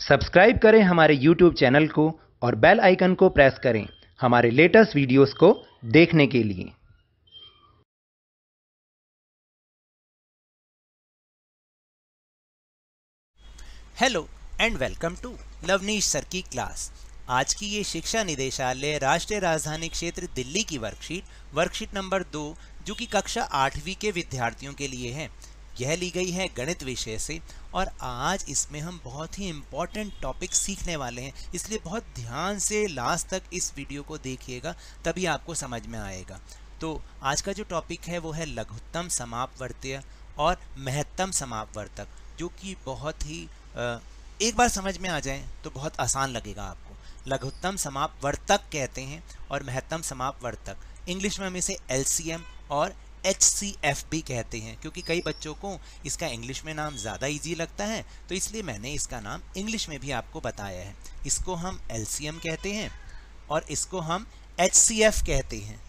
Subscribe करें हमारे YouTube channel को और बेल आइकन को प्रेस करें हमारे लेटेस्ट वीडियोस को देखने के लिए। Hello and welcome to Lavneesh sir की क्लास आज की ये शिक्षा निदेशालय राष्ट्रीय राजधानी क्षेत्र दिल्ली की वर्कशीट वर्कशीट नंबर दो, जो कि कक्षा आठवीं के विद्यार्थियों के लिए है। यह ली गई है गणित विषय से और आज इसमें हम बहुत ही इंपॉर्टेंट टॉपिक सीखने वाले हैं। इसलिए बहुत ध्यान से लास्ट तक इस वीडियो को देखिएगा, तभी आपको समझ में आएगा। तो आज का जो टॉपिक है, वो है लघुत्तम समापवर्तीय और महत्तम समापवर्तक, जो कि बहुत ही एक बार समझ में आ जाए तो बहुत आसान लगेगा आपको। लघुत्तम समापवर्तक कहते हैं और महत्तम समापवर्तक। इंग्लिश में हम इसे एल और एच सी एफ़ भी कहते हैं, क्योंकि कई बच्चों को इसका इंग्लिश में नाम ज़्यादा इजी लगता है तो इसलिए मैंने इसका नाम इंग्लिश में भी आपको बताया है। इसको हम एल सी एम कहते हैं और इसको हम एच सी एफ़ कहते हैं।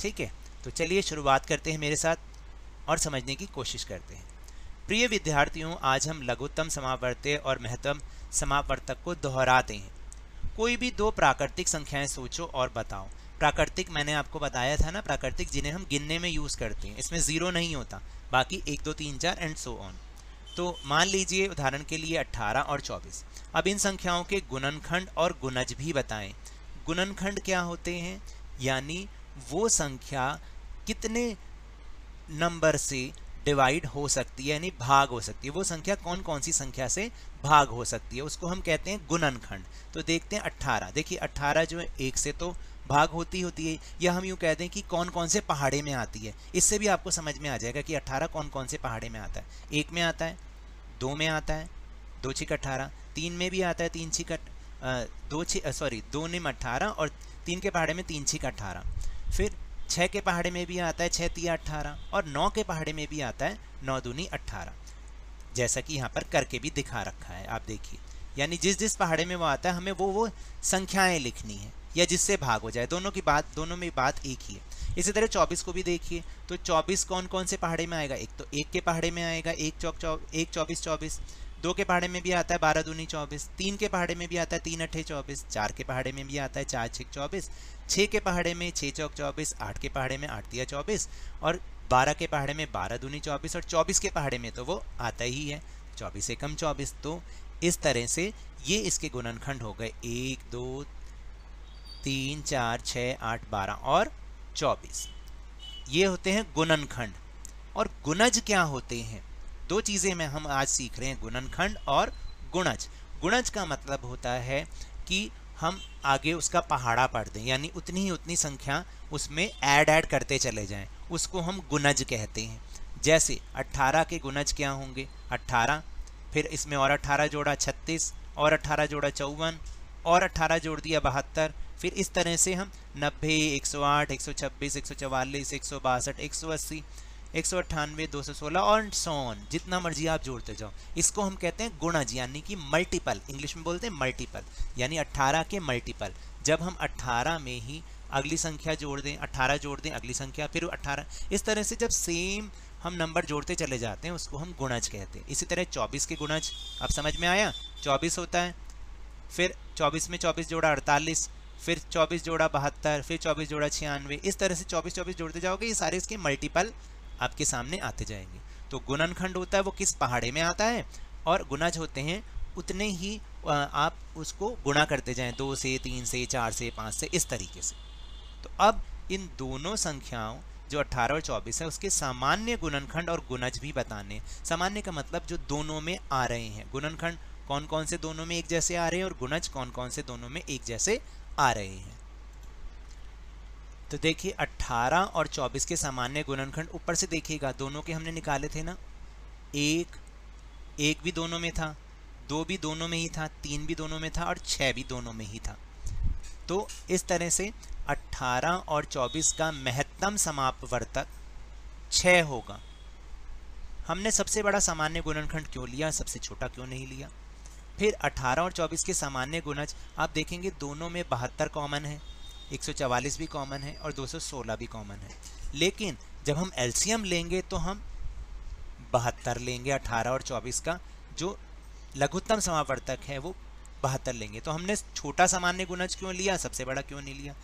ठीक है? तो चलिए शुरुआत करते हैं मेरे साथ और समझने की कोशिश करते हैं। प्रिय विद्यार्थियों, आज हम लघुत्तम समावर्त्य और महत्तम समावर्तक को दोहराते हैं। कोई भी दो प्राकृतिक संख्याएँ सोचो और बताओ। प्राकृतिक मैंने आपको बताया था ना, प्राकृतिक जिन्हें हम गिनने में यूज़ करते हैं। इसमें ज़ीरो नहीं होता, बाकी एक, दो, तीन, चार एंड सो ऑन तो मान लीजिए, उदाहरण के लिए 18 और 24 अब इन संख्याओं के गुणनखंड और गुणज भी बताएँ। गुणनखंड क्या होते हैं? यानी वो संख्या कितने नंबर से डिवाइड हो सकती है, यानी भाग हो सकती है। वो संख्या कौन कौन सी संख्या से भाग हो सकती है, उसको हम कहते हैं गुणनखंड। तो देखते हैं 18 देखिए 18 जो है, एक से तो भाग होती होती है। या हम यूँ कह दें कि कौन कौन से पहाड़े में आती है। इससे भी आपको समझ में आ जाएगा कि अट्ठारह कौन कौन से पहाड़े में आता है। एक में आता है, दो में आता है, दो छिक अट्ठारह तीन में भी आता है, तीन छिक दो छी सॉरी दो निम अट्ठारह और तीन के पहाड़े में तीन छिक अट्ठारह फिर छः के पहाड़े में भी आता है छः तिया अट्ठारह और नौ के पहाड़े में भी आता है, नौ दूनी अट्ठारह जैसा कि यहाँ पर करके भी दिखा रखा है, आप देखिए। यानी जिस जिस पहाड़े में वो आता है, हमें वो वो संख्याएँ लिखनी है। या जिससे भाग हो जाए। दोनों की बात, दोनों में बात एक ही है। इसी तरह 24 को भी देखिए तो 24 कौन कौन से पहाड़े में आएगा? एक तो एक के पहाड़े में आएगा, एक चौक चौ एक चौबीस चौबीस, दो के पहाड़े में भी आता है बारह दूनी चौबीस, तीन के पहाड़े में भी आता है तीन अट्ठे चौबीस, चार के पहाड़े में भी आता है चार छः चौबीस छः के पहाड़े में छः चौक चौबीस, आठ के पहाड़े में आठ दिया चौबीस और बारह के पहाड़े में बारह दूनी चौबीस और चौबीस के पहाड़े में तो वो आता ही है। चौबीस से कम चौबीस तो इस तरह से ये इसके गुणनखंड हो गए। एक, दो तीन, चार छः आठ, बारह और चौबीस। ये होते हैं गुणनखंड। और गुणज क्या होते हैं? दो चीज़ें में हम आज सीख रहे हैं, गुणनखंड और गुणज। गुणज का मतलब होता है कि हम आगे उसका पहाड़ा पढ़ दें, यानी उतनी ही उतनी संख्या उसमें ऐड ऐड करते चले जाएँ। उसको हम गुणज कहते हैं। जैसे 18 के गुणज क्या होंगे? 18 फिर इसमें और 18 जोड़ा 36 और 18 जोड़ा चौवन, और 18 जोड़ दिया बहत्तर फिर इस तरह से हम नब्बे, एक सौ आठ, एक सौ छब्बीस, एक सौ अट्ठानवे, दो सौ सोलह और सोन जितना मर्ज़ी आप जोड़ते जाओ। इसको हम कहते हैं गुणज, यानी कि मल्टीपल इंग्लिश में बोलते हैं मल्टीपल यानी 18 के मल्टीपल जब हम 18 में ही अगली संख्या जोड़ दें 18 जोड़ दें, अगली संख्या फिर 18 इस तरह से जब सेम हम नंबर जोड़ते चले जाते हैं, उसको हम गुणज कहते हैं। इसी तरह 24 के गुणज, अब समझ में आया? 24 होता है, फिर 24 में 24 जोड़ा अड़तालीस फिर 24 जोड़ा बहत्तर, फिर 24 जोड़ा छियानवे, इस तरह से 24 24 जोड़ते जाओगे, ये सारे इसके मल्टीपल आपके सामने आते जाएँगे। तो गुणनखंड होता है, वो किस पहाड़े में आता है, और गुणज होते हैं, उतने ही आप उसको गुणा करते जाएँ, दो से, तीन से, चार से, पाँच से, इस तरीके से। तो अब इन दोनों संख्याओं, जो 18 और 24 है, उसके सामान्य गुणनखंड और गुणज भी बताने। सामान्य का मतलब जो दोनों में आ रहे हैं। गुणनखंड कौन कौन से दोनों में एक जैसे आ रहे हैं, और गुणज कौन कौन से दोनों में एक जैसे आ रहे हैं। तो देखिए 18 और 24 के सामान्य गुणनखंड ऊपर से देखिएगा, दोनों के हमने निकाले थे ना। एक एक भी दोनों में था, दो भी दोनों में ही था, तीन भी दोनों में था और छः भी दोनों में ही था। तो इस तरह से 18 और 24 का महत्तम समापवर्तक 6 होगा। हमने सबसे बड़ा सामान्य गुणनखंड क्यों लिया, सबसे छोटा क्यों नहीं लिया? फिर 18 और 24 के सामान्य गुणज, आप देखेंगे दोनों में बहत्तर कॉमन है 144 भी कॉमन है और 216 भी कॉमन है। लेकिन जब हम एलसीएम लेंगे तो हम बहत्तर लेंगे 18 और 24 का जो लघुत्तम समावर्तक है वो बहत्तर लेंगे। तो हमने छोटा सामान्य गुणज क्यों लिया, सबसे बड़ा क्यों नहीं लिया?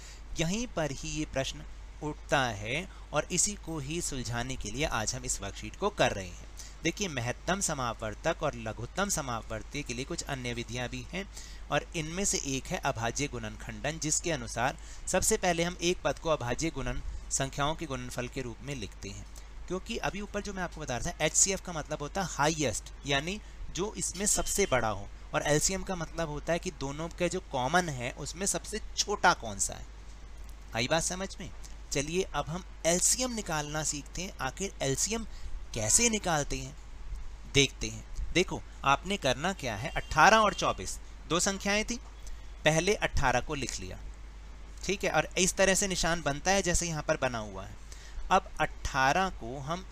यहीं पर ही ये प्रश्न उठता है और इसी को ही सुलझाने के लिए आज हम इस वर्कशीट को कर रहे हैं। देखिए, महत्तम समावर्तक और लघुत्तम समावर्ती के लिए कुछ अन्य विधियाँ भी हैं और इनमें से एक है अभाज्य गुणनखंडन जिसके अनुसार सबसे पहले हम एक पद को अभाज्य गुणन संख्याओं के गुणनफल के रूप में लिखते हैं। क्योंकि अभी ऊपर जो मैं आपको बता रहा था एच का मतलब होता है हाइएस्ट यानी जो इसमें सबसे बड़ा हो। और एलसीएम का मतलब होता है कि दोनों का जो कॉमन है, उसमें सबसे छोटा कौन सा है? आई बात समझ में? चलिए, अब हम एलसीएम निकालना सीखते हैं। आखिर एलसीएम कैसे निकालते हैं? देखते हैं। देखो, आपने करना क्या है? 18 और 24 दो संख्याएँ थी। पहले 18 को लिख लिया। ठीक है? और इस तरह से निशान बनता है जैसे यहाँ पर बना हुआ है। अब 18 को हम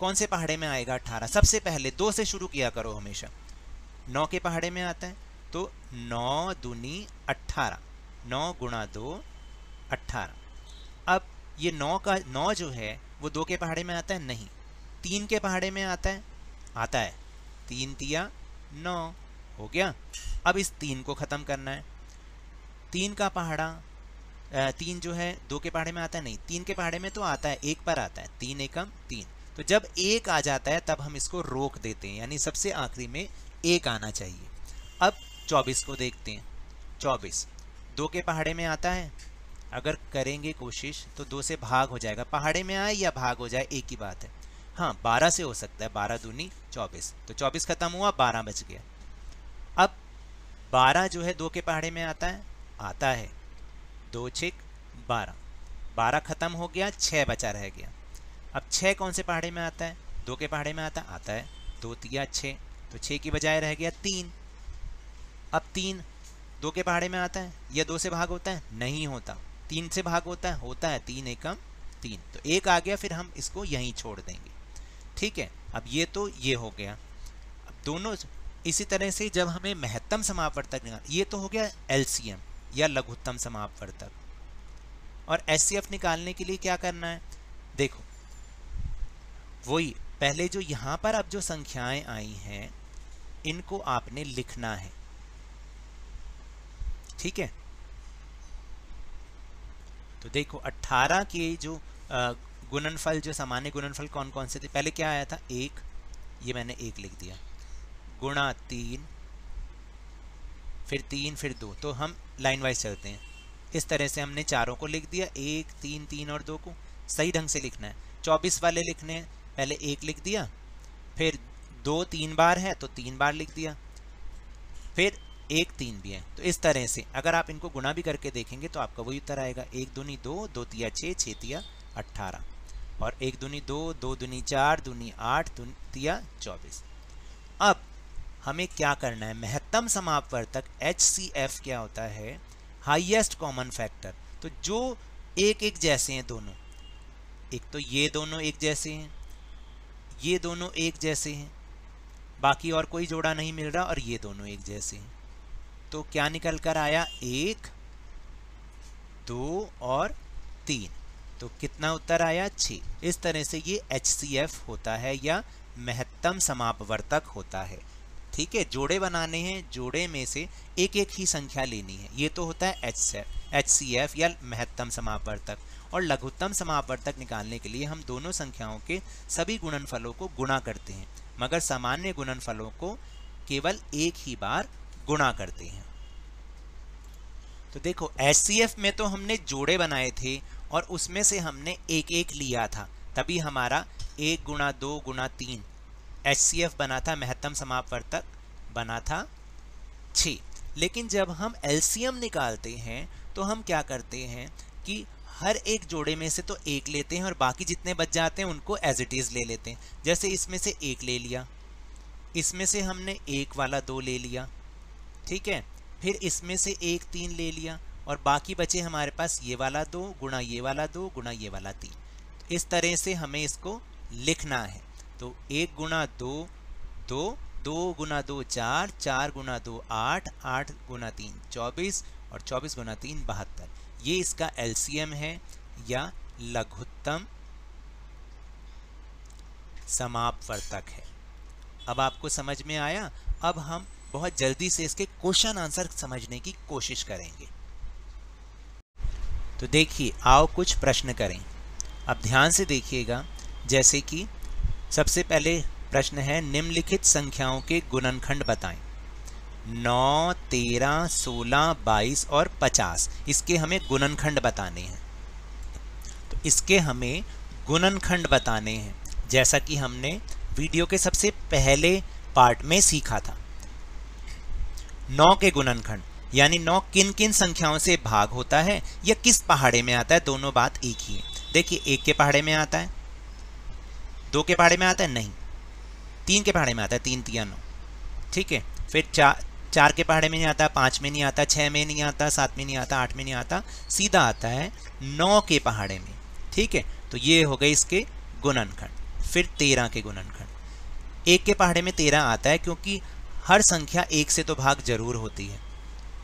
कौन से पहाड़े में आएगा 18 सबसे पहले दो से शुरू किया करो हमेशा। नौ के पहाड़े में आता है। तो नौ दुनी अट्ठारह। नौ गुणा दो अट्ठारह। अब ये नौ का, नौ जो है वो दो के पहाड़े में आता है? नहीं। तीन के पहाड़े में आता है? आता है। तीन तिया, नौ। हो गया। अब इस तीन को ख़त्म करना है। तीन का पहाड़ा तीन जो है, दो के पहाड़े में आता है? नहीं। तीन के पहाड़े में तो आता है। एक पर आता है। तीन एकम तीन। तो जब एक आ जाता है, तब हम इसको रोक देते हैं। यानी सबसे आखिरी में एक आना चाहिए। अब चौबीस को देखते हैं। चौबीस। दो के पहाड़े में आता है? अगर करेंगे कोशिश तो दो से भाग हो जाएगा। पहाड़े में आए या भाग हो जाए, एक ही बात है। हाँ बारह से हो सकता है, बारह दूनी, चौबीस। तो चौबीस खत्म हुआ, बारह बच गया। अब बारह जो है, दो के पहाड़े में आता है? आता है। दो छिक, बारह। बारह खत्म हो गया छः बचा रह गया। अब छः कौन से पहाड़े में आता है? दो के पहाड़े में आता है आता है। दो, तिया छः तो छः की बजाय रह गया तीन। अब तीन दो के पहाड़े में आता है या दो से भाग होता है? नहीं होता। तीन से भाग होता है होता है तीन एकम तीन। तो एक आ गया, फिर हम इसको यहीं छोड़ देंगे। ठीक है, अब ये तो ये हो गया। अब दोनों इसी तरह से जब हमें महत्तम समापवर्तक ये तो हो गया एलसीएम, या लघुत्तम समापवर्तक और एस निकालने के लिए क्या करना है? देखो, वही, पहले जो यहाँ पर अब जो संख्याएँ आई हैं, इनको आपने लिखना है। ठीक है? तो देखो 18 के जो गुणनफल, जो सामान्य गुणनफल कौन कौन से थे? पहले क्या आया था? एक। ये मैंने एक लिख दिया। गुणा तीन, फिर तीन, फिर दो। तो हम लाइन वाइज चलते हैं। इस तरह से हमने चारों को लिख दिया। एक, तीन तीन और दो को सही ढंग से लिखना है। चौबीस वाले लिखने हैं। पहले एक लिख दिया। फिर दो, तीन बार है तो तीन बार लिख दिया। फिर एक तीन भी है। तो इस तरह से, अगर आप इनको गुना भी करके देखेंगे तो आपका वही उत्तर आएगा। एक दुनी दो दो तिया छः छः तिया अट्ठारह। और एक दुनी दो दो दुनी चार, दुनी आठ तिया चौबीस। अब हमें क्या करना है? महत्तम समापवर्तक एच सी एफ़ क्या होता है? हाईएस्ट कॉमन फैक्टर तो जो एक एक जैसे हैं दोनों, एक तो ये दोनों एक जैसे हैं, ये दोनों एक जैसे हैं, बाकी और कोई जोड़ा नहीं मिल रहा और ये दोनों एक जैसे हैं। तो क्या निकल कर आया? एक, दो और तीन। तो कितना उत्तर आया? छ इस तरह से ये एचसीएफ होता है या महत्तम समापवर्तक होता है। ठीक है? जोड़े बनाने हैं। जोड़े में से एक एक ही संख्या लेनी है। ये तो होता है एच एच सी एफ़ या महत्तम समापवर्तक। और लघुत्तम समापवर्तक निकालने के लिए हम दोनों संख्याओं के सभी गुणनफलों को गुणा करते हैं। मगर सामान्य गुणनफलों को केवल एक ही बार गुणा करते हैं। तो देखो एचसीएफ में तो हमने जोड़े बनाए थे और उसमें से हमने एक एक लिया था। तभी हमारा एक गुणा दो गुणा तीन HCF बना था, महत्तम समापवर्तक बना था छ लेकिन जब हम एलसीएम निकालते हैं तो हम क्या करते हैं कि हर एक जोड़े में से तो एक लेते हैं और बाकी जितने बच जाते हैं, उनको एज इट इज़ ले लेते हैं। जैसे इसमें से एक ले लिया, इसमें से हमने एक वाला दो ले लिया ठीक है? फिर इसमें से एक तीन ले लिया और बाकी बचे हमारे पास ये वाला दो गुणा ये वाला दो गुणा ये वाला तीन। इस तरह से हमें इसको लिखना है। तो एक गुणा दो दो दो गुना दो चार चार गुना दो आठ आठ गुना तीन चौबीस और चौबीस गुना तीन बहत्तर। ये इसका एलसीएम है या लघुत्तम समापवर्तक है। अब आपको समझ में आया? अब हम बहुत जल्दी से इसके क्वेश्चन आंसर समझने की कोशिश करेंगे। तो देखिए, आओ कुछ प्रश्न करें। अब ध्यान से देखिएगा, जैसे कि सबसे पहले प्रश्न है, निम्नलिखित संख्याओं के गुणनखंड बताएँ। नौ, तेरह, सोलह, बाईस और पचास। इसके हमें गुणनखंड बताने हैं। तो इसके हमें गुणनखंड बताने हैं, जैसा कि हमने वीडियो के सबसे पहले पार्ट में सीखा था। नौ के गुणनखंड, यानी नौ किन किन संख्याओं से भाग होता है, या किस पहाड़े में आता है, दोनों बात एक ही है। देखिए, एक के पहाड़े में आता है, दो के पहाड़े में आता है, नहीं। तीन के पहाड़े में आता है, तीन तिया नौ। ठीक है, फिर चार चार के पहाड़े में नहीं आता, पाँच में नहीं आता छः में नहीं आता, सात में नहीं आता, आठ में नहीं आता, सीधा आता है नौ के पहाड़े में। ठीक है तो ये हो गए इसके गुणनखंड, फिर तेरह के गुणनखंड। एक के पहाड़े में तेरह आता है, क्योंकि हर संख्या एक से तो भाग ज़रूर होती है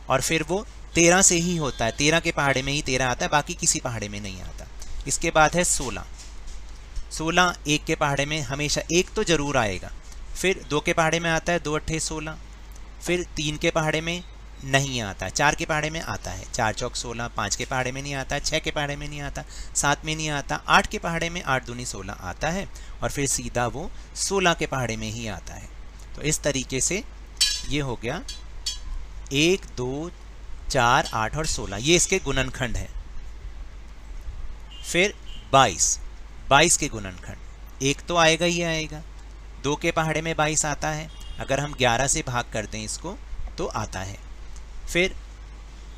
और फिर वो तेरह से ही होता है तेरह के पहाड़े में ही तेरह आता है बाकी किसी पहाड़े में नहीं आता इसके बाद है सोलह सोलह एक के पहाड़े में हमेशा एक तो ज़रूर आएगा फिर दो के पहाड़े में आता है दो अट्ठे सोलह फिर तीन के पहाड़े में नहीं आता चार के पहाड़े में आता है चार चौक सोलह पाँच के पहाड़े में नहीं आता छः के पहाड़े में नहीं आता सात में नहीं आता आठ के पहाड़े में आठ दूनी सोलह आता है और फिर सीधा वो सोलह के पहाड़े में ही आता है तो इस तरीके से ये हो गया एक दो चार आठ और सोलह। ये इसके गुणनखंड हैं। फिर बाईस। बाईस के गुणनखंड। एक तो आएगा ही आएगा। दो के पहाड़े में बाईस आता है। अगर हम ग्यारह से भाग कर दें इसको तो आता है। फिर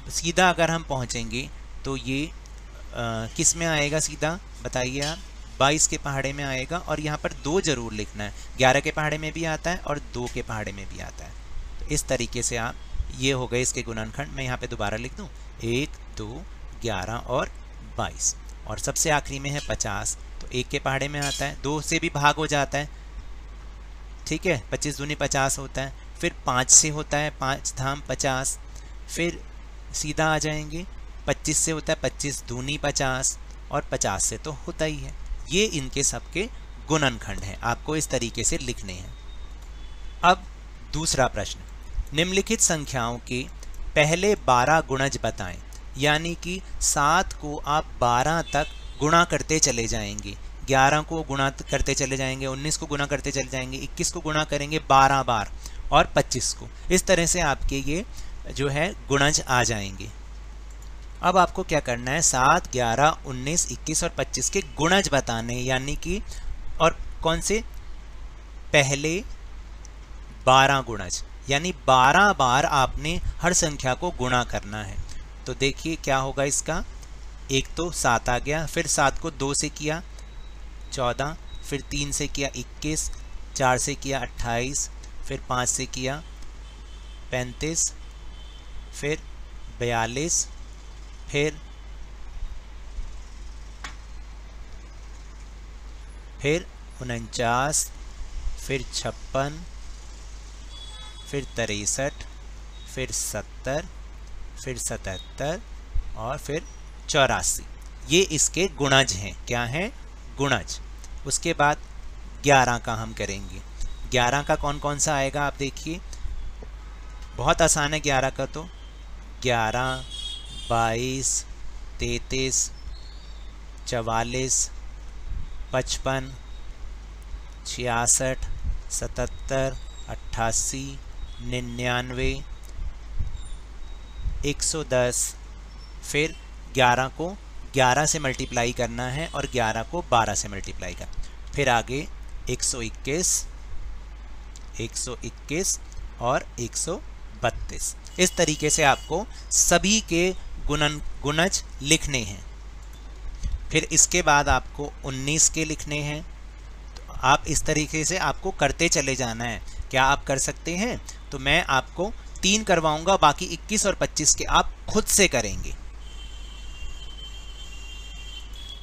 सीधा अगर हम पहुँचेंगे तो ये आ, किसमें आएगा सीधा? बताइए आप। बाईस के पहाड़े में आएगा और यहाँ पर दो ज़रूर लिखना है। ग्यारह के पहाड़े में भी आता है और दो के पहाड़े में भी आता है। तो इस तरीके से आप ये हो गए इसके गुणनखंड। मैं यहाँ पे दोबारा लिख दूँ? एक, दो, ग्यारह और बाईस। और सबसे आखिरी में है पचास। तो एक के पहाड़े में आता है। दो से भी भाग हो जाता है। ठीक है? पच्चीस दूनी पचास होता है। फिर पाँच से होता है। पाँच धाम पचास। फिर सीधा आ जाएँगे। पच्चीस से होता है। पच्चीस दूनी पचास। और पचास से तो होता ही है। ये इनके सबके गुणनखंड हैं। आपको इस तरीके से लिखने हैं। अब दूसरा प्रश्न। निम्नलिखित संख्याओं के पहले बारह गुणज बताएँ, यानी कि सात को आप बारह तक गुणा करते चले जाएँगे। ग्यारह को गुणा करते चले जाएँगे, उन्नीस को गुणा करते चले जाएँगे, इक्कीस को गुणा करेंगे, बारह बार, और पच्चीस को। इस तरह से आपके ये जो है गुणज आ जाएँगे। अब आपको क्या करना है? सात, ग्यारह, उन्नीस, इक्कीस और पच्चीस के गुणज बताने यानी कि और कौन से? पहले बारह गुणज, यानी बारह बार आपने हर संख्या को गुणा करना है। तो देखिए क्या होगा इसका। एक तो सात आ गया, फिर सात को दो से किया, चौदह, फिर तीन से किया, इक्कीस, चार से किया, अट्ठाईस, फिर पाँच से किया, पैंतीस, फिर बयालीस फिर फिर उनचास, फिर छप्पन, फिर तिरसठ, फिर सत्तर, फिर सतहत्तर और फिर चौरासी। ये इसके गुणज हैं। क्या हैं? गुणज। उसके बाद ग्यारह का हम करेंगे। ग्यारह का कौन कौन सा आएगा आप देखिए। बहुत आसान है ग्यारह का तो। ग्यारह बाईस, तैतीस, चवालीस, पचपन, छियासठ, सतहत्तर, अट्ठासी, निन्यानवे, एक सौ दस। फिर ग्यारह को ग्यारह से मल्टीप्लाई करना है और ग्यारह को बारह से मल्टीप्लाई करना फिर आगे एक सौ इक्कीस, एक सौ इक्कीस और एक सौ बत्तीस। इस तरीके से आपको सभी के गुणन, गुणज लिखने हैं। फिर इसके बाद आपको 19 के लिखने हैं। तो आप इस तरीके से आपको करते चले जाना है। क्या आप कर सकते हैं? तो मैं आपको तीन करवाऊँगा, बाकी 21 और 25 के आप खुद से करेंगे।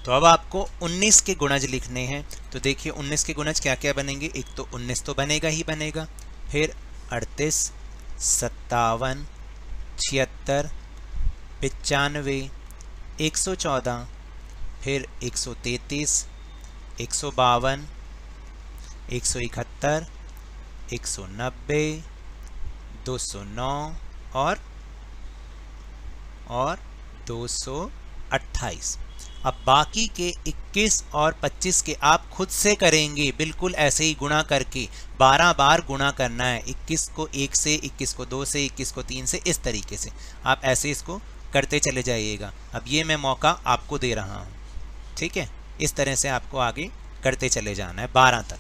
तो अब आपको 19 के गुणज लिखने हैं। तो देखिए 19 के गुणज क्या क्या बनेंगे? एक तो 19 तो बनेगा ही बनेगा। फिर अड़तीस, सत्तावन, छिहत्तर पचानवे, एक सौ चौदह, फिर एक सौ तैंतीस, एक सौ बावन, एक सौ इकहत्तर 190 209 और और 228 अब बाकी के 21 और 25 के आप खुद से करेंगे, बिल्कुल ऐसे ही गुणा करके। 12 बार गुणा करना है 21 को 1 से 21 को 2 से 21 को 3 से, इस तरीके से। आप ऐसे इसको करते चले जाइएगा। अब ये मैं मौका आपको दे रहा हूँ। ठीक है? इस तरह से आपको आगे करते चले जाना है। 12 तक।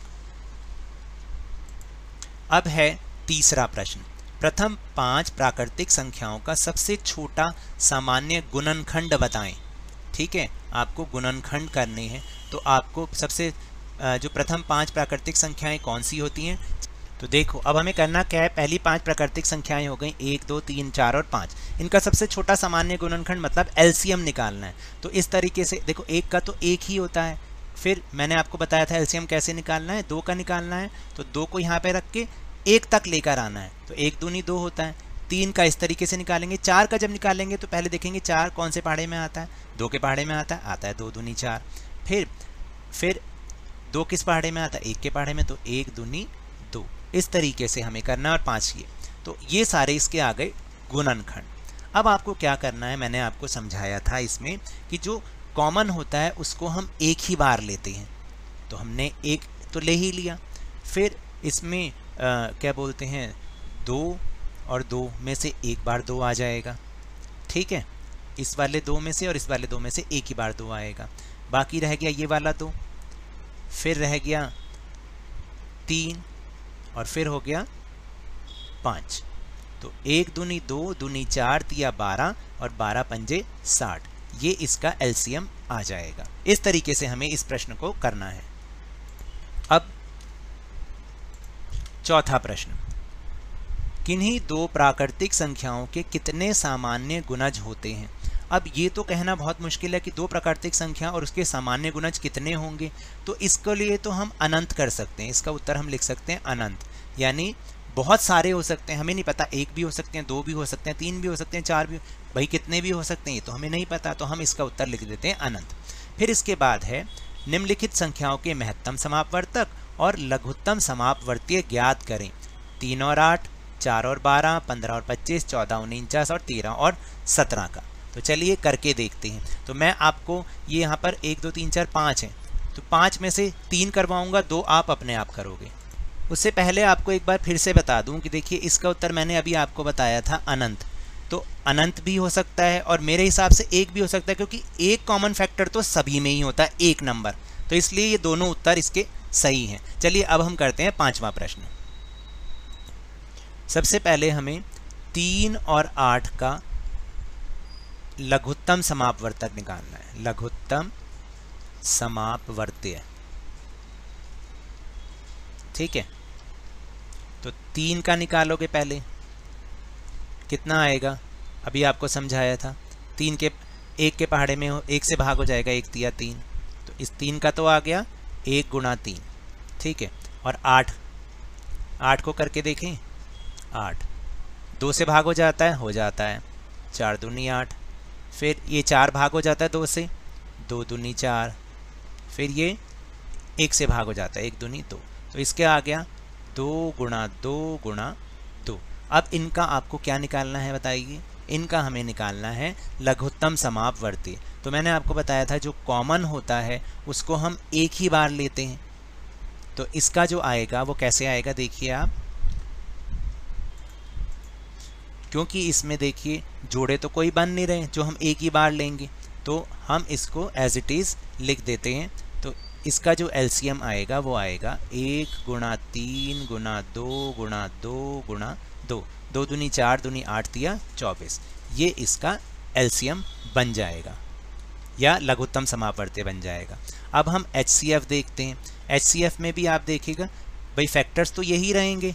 अब है तीसरा प्रश्न। प्रथम पाँच प्राकृतिक संख्याओं का सबसे छोटा सामान्य गुणनखंड बताएँ। ठीक है? आपको गुणनखंड करने हैं। तो आपको सबसे जो प्रथम पाँच प्राकृतिक संख्याएँ कौन सी होती हैं? तो देखो, अब हमें करना क्या है? पहली पाँच प्राकृतिक संख्याएँ हो गई। एक, दो, तीन, चार और पाँच। इनका सबसे छोटा सामान्य गुणनखंड मतलब एलसीएम निकालना है। तो इस तरीके से, देखो, एक का तो एक ही होता है। फिर मैंने आपको बताया था एलसीएम कैसे निकालना है? दो का निकालना है। तो दो को यहाँ पे रख के एक तक लेकर आना है। तो एक दूनी दो होता है। तीन का इस तरीके से निकालेंगे। चार का जब निकालेंगे तो पहले देखेंगे चार कौन से पहाड़े में आता है? दो के पहाड़े में आता है। आता है दो दूनी चार। फिर फिर दो किस पहाड़े में आता है? एक के पहाड़े में। तो एक दूनी इस तरीके से हमें करना है और पाँच ये तो ये सारे इसके आ गए गुणनखंड। अब आपको क्या करना है? मैंने आपको समझाया था इसमें कि जो कॉमन होता है उसको हम एक ही बार लेते हैं। तो हमने एक तो ले ही लिया। फिर इसमें आ, क्या बोलते हैं? दो और दो में से एक बार दो आ जाएगा। ठीक है? इस वाले दो में से और इस वाले दो में से एक ही बार दो आएगा। बाकी रह गया ये वाला दो। फिर रह गया तीन और फिर हो गया पाँच। तो एक दूनी दो, दूनी चार तिया बारह और बारह पंजे साठ। ये इसका एलसीएम आ जाएगा। इस तरीके से हमें इस प्रश्न को करना है। अब चौथा प्रश्न। किन्हीं दो प्राकृतिक संख्याओं के कितने सामान्य गुणज होते हैं? अब ये तो कहना बहुत मुश्किल है कि दो प्राकृतिक संख्या और उसके सामान्य गुणज कितने होंगे। तो इसके लिए तो हम अनंत कर सकते हैं। इसका उत्तर हम लिख सकते हैं अनंत। यानी बहुत सारे हो सकते हैं। हमें नहीं पता, एक भी हो सकते हैं, दो भी हो सकते हैं, तीन भी हो सकते हैं, चार भी, भाई कितने भी हो सकते हैं, ये तो हमें नहीं पता। तो हम इसका उत्तर लिख देते हैं अनंत। फिर इसके बाद है, निम्नलिखित संख्याओं के महत्तम समापवर्तक और लघुत्तम समापवर्तीय ज्ञात करें। तीन और आठ, चार और बारह, पंद्रह और पच्चीस, चौदह उनचास और तेरह और सत्रह का। तो चलिए करके देखते हैं। तो मैं आपको ये यहाँ पर एक, दो, तीन, चार, पाँच हैं। तो पाँच में से तीन करवाऊँगा, दो आप अपने आप करोगे। उससे पहले आपको एक बार फिर से बता दूँ कि देखिए, इसका उत्तर मैंने अभी आपको बताया था, अनंत। तो अनंत भी हो सकता है और मेरे हिसाब से एक भी हो सकता है, क्योंकि एक कॉमन फैक्टर तो सभी में ही होता है, एक नंबर तो इसलिए ये दोनों उत्तर इसके सही हैं। चलिए अब हम करते हैं पांचवा प्रश्न। सबसे पहले हमें तीन और आठ का लघुत्तम समापवर्तक निकालना है। लघुत्तम समापवर्त्य ठीक है? तो तीन का निकालोगे पहले। कितना आएगा? अभी आपको समझाया था। तीन के, एक के पहाड़े में हो, एक से भाग हो जाएगा, एक तिया तीन। तो इस तीन का तो आ गया एक गुणा तीन। ठीक है? और आठ। आठ को करके देखें। आठ। दो से भाग हो जाता है, हो जाता है। चार दूनी आठ। फिर ये चार भाग हो जाता है दो से, दो दूनी चार, फिर ये एक से भाग हो जाता है, एक दूनी दो। तो इसके आ गया दो गुणा दो गुणा दो। अब इनका आपको क्या निकालना है बताइए? इनका हमें निकालना है लघुत्तम समापवर्ती। तो मैंने आपको बताया था जो कॉमन होता है, उसको हम एक ही बार लेते हैं। तो इसका जो आएगा, वो कैसे आएगा देखिए आप। क्योंकि इसमें देखिए, जोड़े तो कोई बन नहीं रहे, जो हम एक ही बार लेंगे। तो हम इसको एज इट इज़ लिख देते हैं। तो इसका जो एलसीएम आएगा, वो आएगा एक गुणा तीन गुणा दो गुणा दो गुणा दो। दो दुनी चार दुनी आठ दिया चौबीस। ये इसका एलसीएम बन जाएगा। या लघुत्तम समापर्त्य बन जाएगा। अब हम एचसीएफ देखते हैं। एचसीएफ में भी आप देखिएगा, भाई फैक्टर्स तो यही रहेंगे।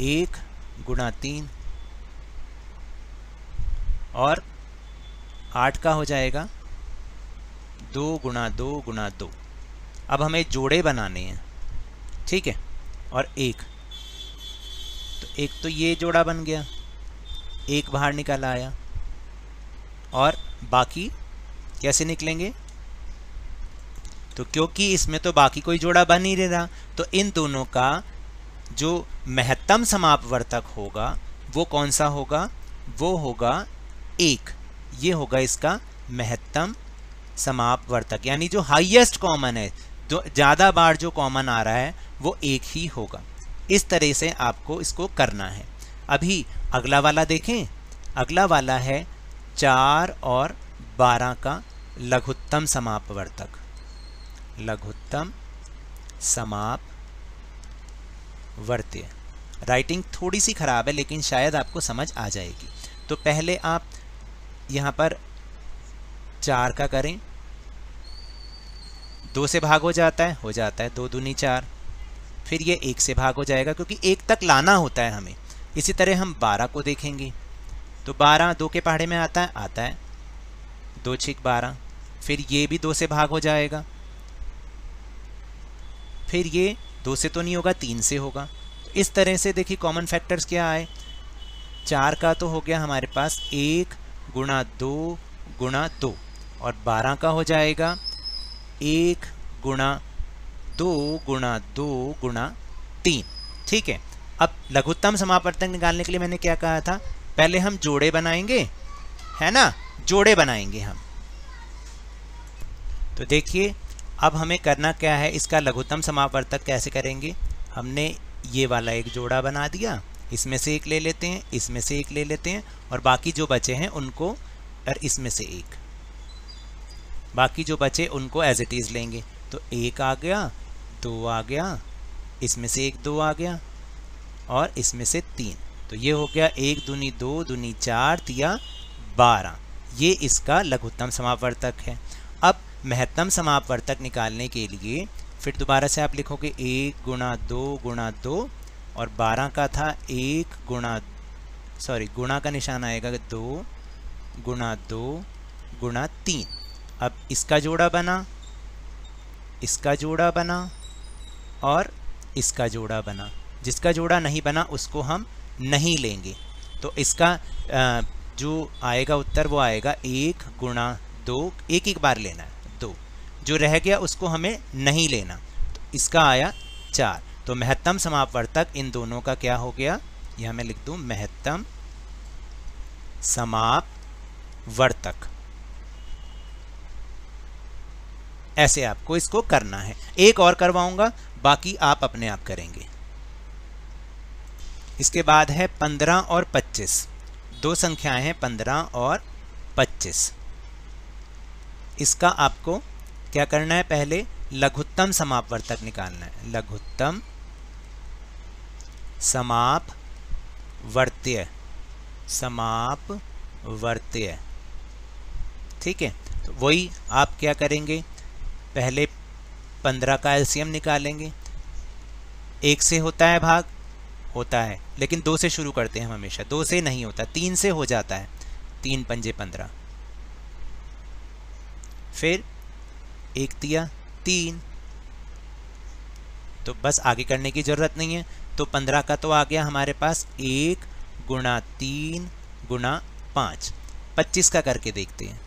एक गुणा तीन और आठ का हो जाएगा। दो गुणा दो गुणा दो। अब हमें जोड़े बनाने हैं, ठीक है? और एक। तो एक तो ये जोड़ा बन गया, एक बाहर निकल आया। और बाकी कैसे निकलेंगे? तो क्योंकि इसमें तो बाकी कोई जोड़ा बन ही नहीं रहा तो इन दोनों का जो महत्तम समापवर्तक होगा, वो कौन सा होगा? वो होगा एक। ये होगा इसका महत्तम समापवर्तक। यानी जो हाईएस्ट कॉमन है, जो ज़्यादा बार जो कॉमन आ रहा है, वो एक ही होगा। इस तरह से आपको इसको करना है। अभी अगला वाला देखें। अगला वाला है चार और बारह का लघुत्तम समापवर्तक। लघुत्तम समाप वर्त्य राइटिंग थोड़ी सी ख़राब है, लेकिन शायद आपको समझ आ जाएगी। तो पहले आप यहाँ पर चार का करें। दो से भाग हो जाता है, हो जाता है। दो दूनी चार। फिर ये एक से भाग हो जाएगा, क्योंकि एक तक लाना होता है हमें। इसी तरह हम बारह को देखेंगे। तो बारह दो के पहाड़े में आता है आता है। दो छिक बारह। फिर ये भी दो से भाग हो जाएगा। फिर ये दो से तो नहीं होगा, तीन से होगा। इस तरह से देखिए कॉमन फैक्टर्स क्या आए। चार का तो हो गया हमारे पास एक गुणा दो गुणा दो, और बारह का हो जाएगा एक गुणा दो गुणा दो गुणा तीन। ठीक है, अब लघुत्तम समापर्तक निकालने के लिए मैंने क्या कहा था? पहले हम जोड़े बनाएँगे, है ना? जोड़े बनाएँगे हम। तो देखिए अब हमें करना क्या है? इसका लघुत्तम समापवर्तक कैसे करेंगे? हमने ये वाला एक जोड़ा बना दिया। इसमें से एक ले लेते हैं, इसमें से एक ले लेते हैं और बाकी जो बचे हैं उनको और इसमें से एक। बाकी जो बचे उनको एज इट इज़ लेंगे। तो एक आ गया, दो आ गया, इसमें से एक दो आ गया और इसमें से तीन। तो ये हो गया एक दुनी दो दुनी चार तिया बारह। ये इसका लघुत्तम समापवर्तक है। महत्तम समापवर्तक निकालने के लिए फिर दोबारा से आप लिखोगे एक गुणा दो गुणा दो और बारह का था एक गुणा सॉरी गुणा का निशान आएगा दो गुणा दो गुणा तीन। अब इसका जोड़ा बना, इसका जोड़ा बना और इसका जोड़ा बना। जिसका जोड़ा नहीं बना, उसको हम नहीं लेंगे। तो इसका जो आएगा उत्तर वो आएगा एक गुणा दो, एक एक बार लेना है। जो रह गया उसको हमें नहीं लेना। तो इसका आया चार। तो महत्तम समापवर्तक इन दोनों का क्या हो गया? यह मैं लिख दूँ, महत्तम समापवर्तक। ऐसे आपको इसको करना है। एक और करवाऊँगा, बाकी आप अपने आप करेंगे। इसके बाद है पंद्रह और पच्चीस। दो संख्याएँ हैं, पंद्रह और पच्चीस। इसका आपको क्या करना है पहले? लघुत्तम समापवर्तक निकालना है। लघुत्तम समाप वर्त्य समाप वर्त्य ठीक है? तो वही आप क्या करेंगे? पहले पंद्रह का एल्सियम निकालेंगे। एक से होता है भाग? होता है। लेकिन दो से शुरू करते हैं हम हमेशा। दो से नहीं होता, तीन से हो जाता है। तीन पंजे पंद्रह। फिर एक दिया, तीन। तो बस आगे करने की ज़रूरत नहीं है। तो पंद्रह का तो आ गया हमारे पास एक गुणा तीन गुणा पाँच। पच्चीस का करके देखते हैं।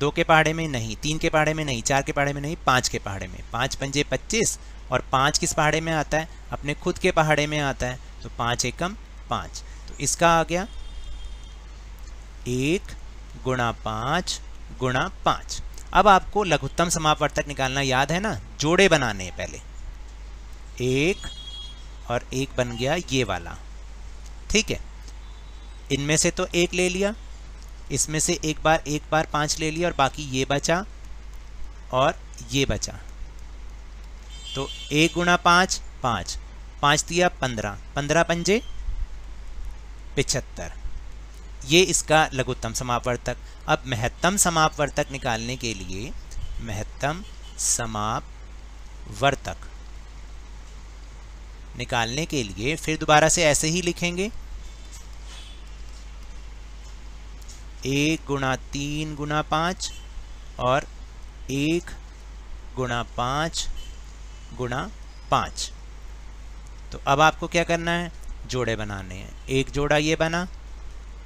दो के पहाड़े में नहीं, तीन के पहाड़े में नहीं, चार के पहाड़े में नहीं, पाँच के पहाड़े में। पाँच पंजे पच्चीस और पाँच किस पहाड़े में आता है? अपने खुद के पहाड़े में आता है। तो पाँच एकम पाँच। तो इसका आ गया एक गुणा पाँच गुणा पाँच। अब आपको लघुत्तम समापवर्तक निकालना याद है ना? जोड़े बनाने हैं पहले। एक और एक बन गया ये वाला। ठीक है? इनमें से तो एक ले लिया, इसमें से एक बार एक बार पाँच ले लिया और बाकी ये बचा और ये बचा। तो एक गुणा पाँच पाँच। पाँच दिया पंद्रह। पंद्रह पंजे पिछहत्तर। ये इसका लघुत्तम समापवर्तक। अब महत्तम समापवर्तक निकालने के लिए महत्तम समापवर्तक निकालने के लिए फिर दोबारा से ऐसे ही लिखेंगे। एक गुणा तीन गुणा पाँच और एक गुणा पाँच गुणा पाँच। तो अब आपको क्या करना है? जोड़े बनाने हैं। एक जोड़ा ये बना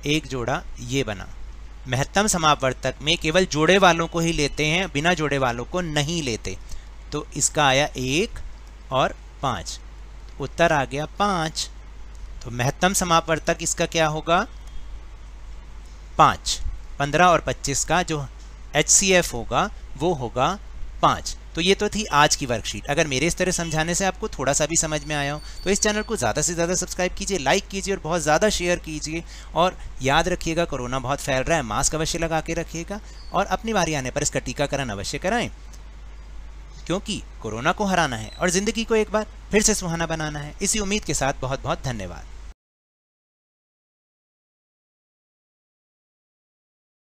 एक जोड़ा ये बना। महत्तम समापवर्तक में केवल जोड़े वालों को ही लेते हैं, बिना जोड़े वालों को नहीं लेते। तो इसका आया एक और पाँच। उत्तर आ गया पाँच। तो महत्तम समापवर्तक इसका क्या होगा? पाँच। पंद्रह और पच्चीस का जो एचसीएफ होगा, वो होगा पाँच। तो ये तो थी आज की वर्कशीट अगर मेरे इस तरह समझाने से आपको थोड़ा सा भी समझ में आया हो तो इस चैनल को ज़्यादा से ज़्यादा सब्सक्राइब कीजिए लाइक कीजिए और बहुत ज़्यादा शेयर कीजिए। और याद रखिएगा, कोरोना बहुत फैल रहा है मास्क अवश्य लगा के रखिएगा और अपनी बारी आने पर इसका टीकाकरण अवश्य कराएँ। क्योंकि कोरोना को हराना है और ज़िंदगी को एक बार फिर से सुहाना बनाना है। इसी उम्मीद के साथ बहुत बहुत धन्यवाद।